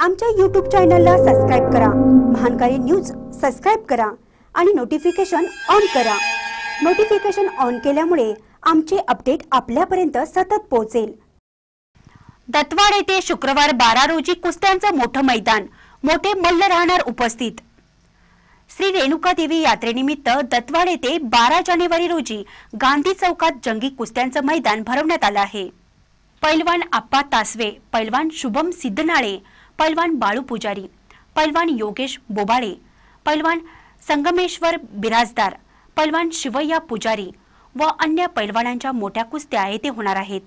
आमच्या यूट्यूब चॅनलला सबस्क्राईब करा. महानकारी न्यूज सबस्क्राईब करा आणि नोटिफिकेशन ऑन करा. नोटिफिकेशन ऑन केल्यामुळे आमचे अपडेट आपल्यापर्यंत सतत पोहोचेल. दत्वाड येथे शुक्रवार बारा रोजी कुस्त्यांचं मोठं मैदान मोठे मल्ल राहणार उपस्थित. श्री रेणुका देवी यात्रेनिमित्त दत्वाड येथे बारा जानेवारी रोजी गांधी चौकात जंगी कुस्त्यांचं मैदान भरवण्यात आलं आहे. पैलवान आप्पा तासवे पैलवान शुभम सिद्धनाळे पैलवान बाळू पुजारी पैलवान योगेश बोबाळे पैलवान संगमेश्वर बिराजदार पैलवान शिवय्या पुजारी व अन्य पैलवानांच्या मोठ्या कुस्त्या येथे होणार आहेत.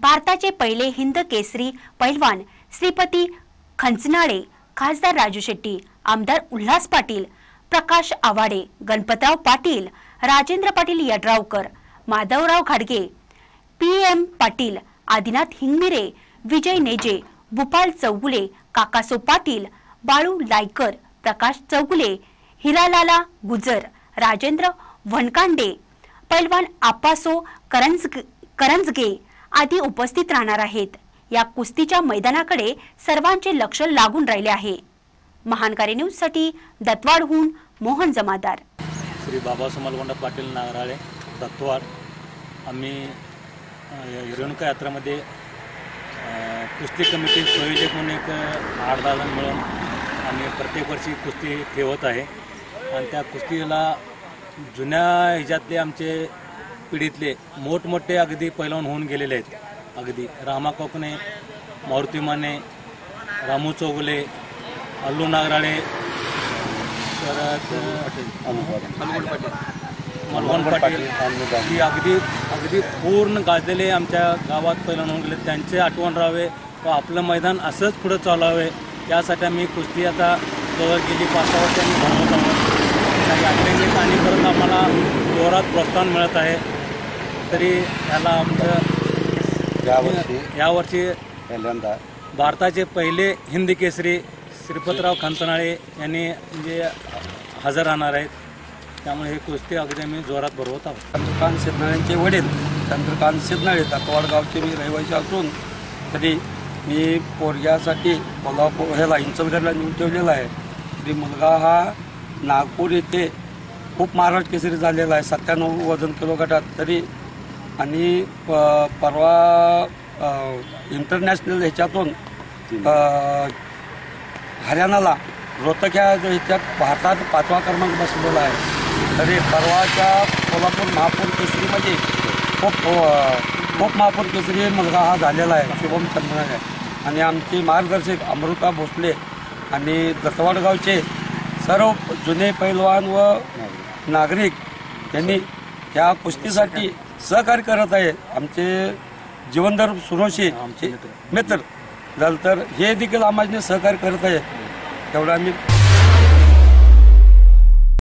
भारताचे पहिले हिंद केसरी पैलवान श्रीपती खंचनाळे खासदार राजू शेट्टी आमदार उल्हास पाटील प्रकाश आवाडे गणपतराव पाटील राजेंद्र पाटील यड्रावकर माधवराव घाडगे पी एम पाटील आदिनाथ हिंगमिरे विजय नेजे भूपाल चौगुले काकासो पाटील बाळू लायकर प्रकाश चौगुले हिरालाला गुजर राजेंद्र वनकांडे पैलवान आपासो करंज करंजगे आदी उपस्थित राहणार आहेत. या कुस्तीच्या मैदानाकडे सर्वांचे लक्ष लागून राहिले आहे. महानकारी न्यूजसाठी दत्वाडहून मोहन जमादार. श्री बाबा मलगोंडा पाटील नागराळे दत्तवाड. आम्ही रेणुका यात्रामध्ये कुस्ती कमिटी संयोजक म्हणून एक आठ दहा जण मिळून आम्ही प्रत्येक वर्षी कुस्ती ठेवत आहे. आणि त्या कुस्तीला जुन्या ह्याच्यातले आमचे पिढीतले मोठमोठे अगदी पैलवान होऊन गेलेले आहेत. अगदी रामा कोकणे मारुती माने रामू चौगुले अल्लू नागराळे परत मलवण पाटील. ही अगदी अगदी पूर्ण गाजलेले आमच्या गावात पहिलं होऊन गेले. त्यांचे आठवण राहावे. व आपलं मैदान असंच पुढं चालावे. यासाठी आम्ही कुस्ती आता जवळ गेली पाच सहा वर्षांनी बनवत आहोत. त्या यात्रेनेच आणि परत आम्हाला जोरात प्रोत्साहन मिळत आहे. तरी याला आमचं यावर्षी यावर्षी पहिल्यांदा भारताचे पहिले हिंदी केसरी श्रीपतराव खंचनाळे यांनी म्हणजे हजर राहणार आहेत. त्यामुळे हे कुस्ती अगदी आम्ही जोरात भरवत आहोत. चंद्रकांत सिद्धनाळेंचे वडील चंद्रकांत सिद्धनाळे दाखवाड गावचे मी रहिवासी असून तरी मी पोरग्यासाठी कोल्हापूर ह्याला इंचलगडला नेऊन ठेवलेला आहे. तरी मुलगा हा नागपूर येथे खूप महाराष्ट्र केसरी झालेला आहे. सत्त्याण्णव वजन किलो गटात तरी. आणि प- परवा इंटरनॅशनल ह्याच्यातून हरियाणाला रोहतक ह्या ह्याच्यात भारतात पाचवा क्रमांक बसलेला आहे. तरी परवाच्या कोल्हापूर महापूर केसरीमध्ये खूप अ, खूप महापूर केसरी मुलगा हा झालेला आहे शुभम चंद्रनाळे आणि आमचे मार्गदर्शक अमृता भोसले आणि दत्तवाड गावचे सर्व जुने पैलवान व नागरिक यांनी या कुस्तीसाठी सहकार्य करत आहे आमचे जीवनधर सुरोशी आमचे मित्र. झालं तर हे देखील आम्हाला सहकार्य करत आहे तेवढं आम्ही